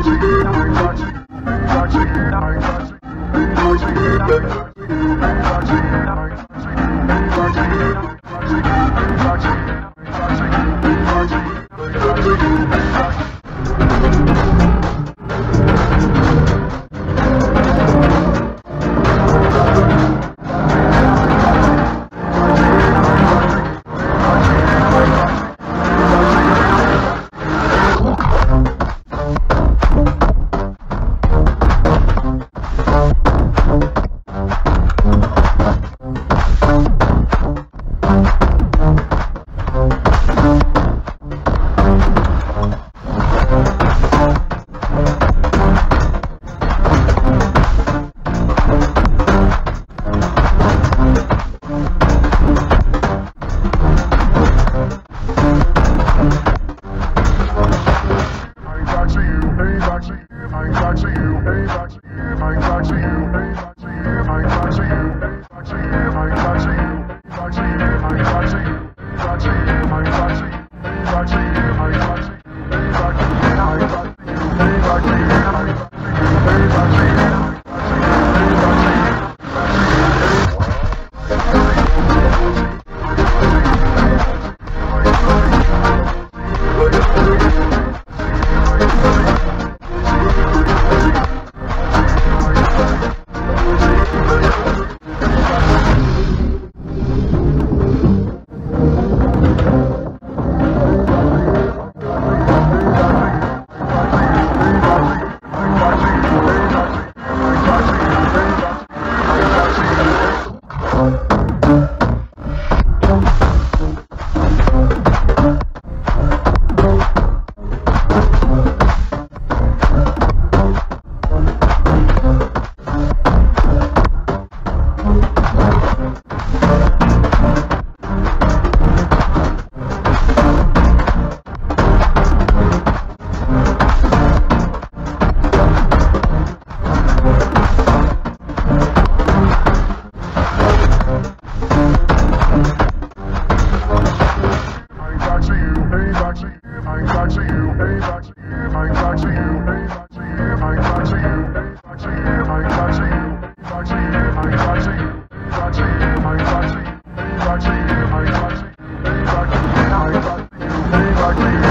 Toxic, toxic, toxic, toxic, toxic, toxic, marching. darkness.